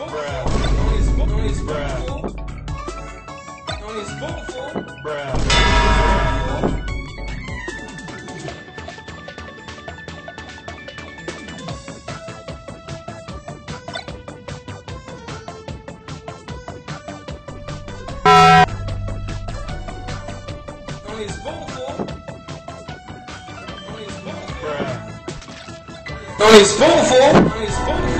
Don't explode, fool. Don't explode, fool.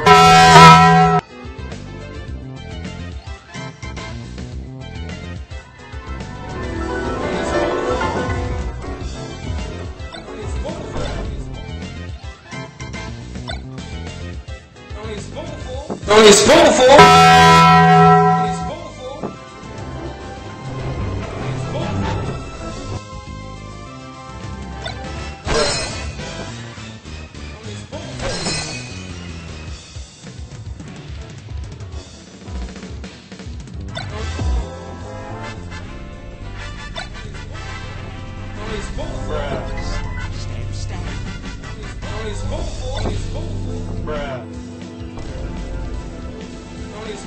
Only spoonful.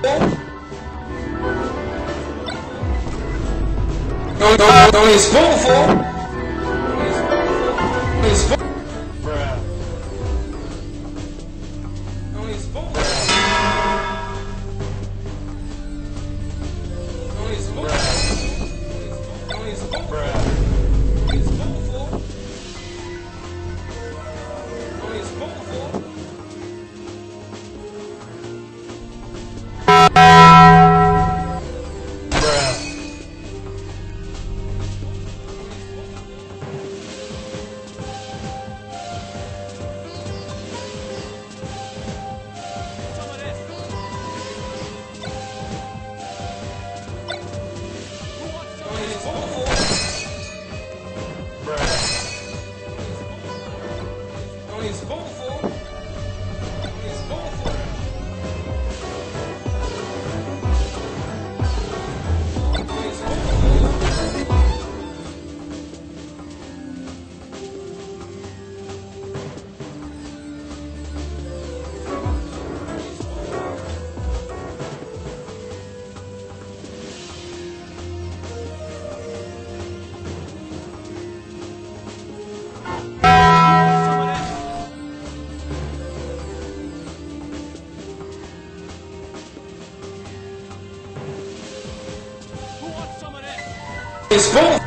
Don't, don't, don't be spoonful. Eles